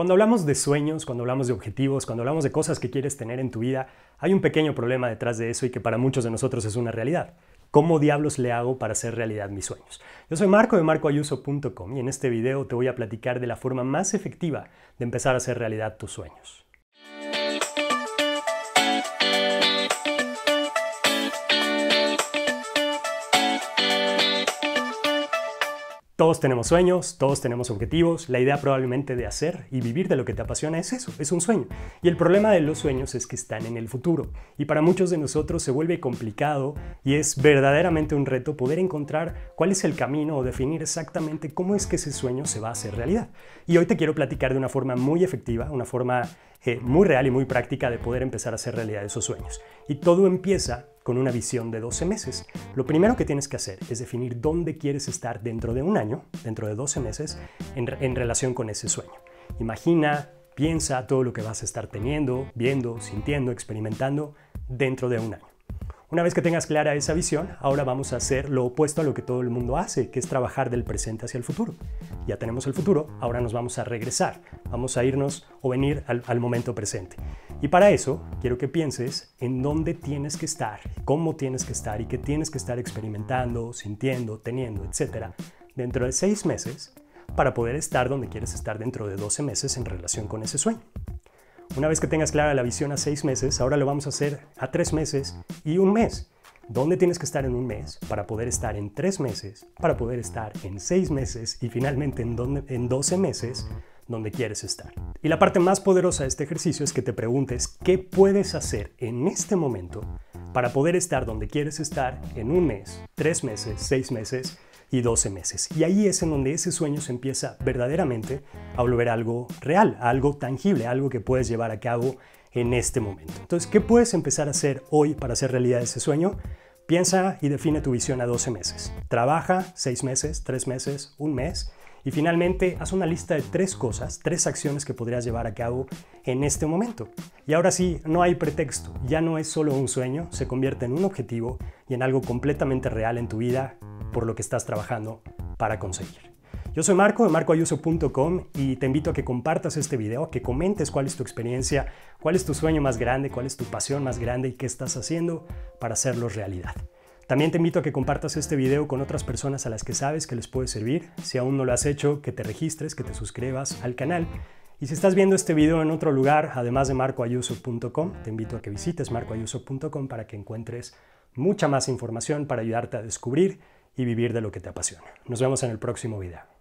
Cuando hablamos de sueños, cuando hablamos de objetivos, cuando hablamos de cosas que quieres tener en tu vida, hay un pequeño problema detrás de eso y que para muchos de nosotros es una realidad. ¿Cómo diablos le hago para hacer realidad mis sueños? Yo soy Marco de marcoayuso.com y en este video te voy a platicar de la forma más efectiva de empezar a hacer realidad tus sueños. Todos tenemos sueños, todos tenemos objetivos. La idea probablemente de hacer y vivir de lo que te apasiona es eso, es un sueño. Y el problema de los sueños es que están en el futuro. Y para muchos de nosotros se vuelve complicado y es verdaderamente un reto poder encontrar cuál es el camino o definir exactamente cómo es que ese sueño se va a hacer realidad. Y hoy te quiero platicar de una forma muy efectiva, una forma eh, muy real y muy práctica de poder empezar a hacer realidad esos sueños. Y todo empieza con una visión de 12 meses. Lo primero que tienes que hacer es definir dónde quieres estar dentro de un año, dentro de 12 meses, en, relación con ese sueño. Imagina, piensa todo lo que vas a estar teniendo, viendo, sintiendo, experimentando dentro de un año. Una vez que tengas clara esa visión, ahora vamos a hacer lo opuesto a lo que todo el mundo hace, que es trabajar del presente hacia el futuro. Ya tenemos el futuro, ahora nos vamos a regresar, vamos a irnos o venir al, momento presente. Y para eso quiero que pienses en dónde tienes que estar, cómo tienes que estar y qué tienes que estar experimentando, sintiendo, teniendo, etcétera, dentro de seis meses para poder estar donde quieres estar dentro de 12 meses en relación con ese sueño. Una vez que tengas clara la visión a seis meses, ahora lo vamos a hacer a tres meses y un mes. ¿Dónde tienes que estar en un mes para poder estar en tres meses, para poder estar en seis meses y finalmente en, donde, en 12 meses donde quieres estar? Y la parte más poderosa de este ejercicio es que te preguntes qué puedes hacer en este momento para poder estar donde quieres estar en un mes, tres meses, seis meses y 12 meses. Y ahí es en donde ese sueño se empieza verdaderamente a volver algo real, algo tangible, algo que puedes llevar a cabo en este momento. Entonces, ¿qué puedes empezar a hacer hoy para hacer realidad ese sueño? Piensa y define tu visión a 12 meses. Trabaja 6 meses, 3 meses, un mes y finalmente, haz una lista de tres cosas, tres acciones que podrías llevar a cabo en este momento. Y ahora sí, no hay pretexto, ya no es solo un sueño, se convierte en un objetivo y en algo completamente real en tu vida por lo que estás trabajando para conseguir. Yo soy Marco de marcoayuso.com y te invito a que compartas este video, que comentes cuál es tu experiencia, cuál es tu sueño más grande, cuál es tu pasión más grande y qué estás haciendo para hacerlo realidad. También te invito a que compartas este video con otras personas a las que sabes que les puede servir. Si aún no lo has hecho, que te registres, que te suscribas al canal. Y si estás viendo este video en otro lugar, además de marcoayuso.com, te invito a que visites marcoayuso.com para que encuentres mucha más información para ayudarte a descubrir y vivir de lo que te apasiona. Nos vemos en el próximo video.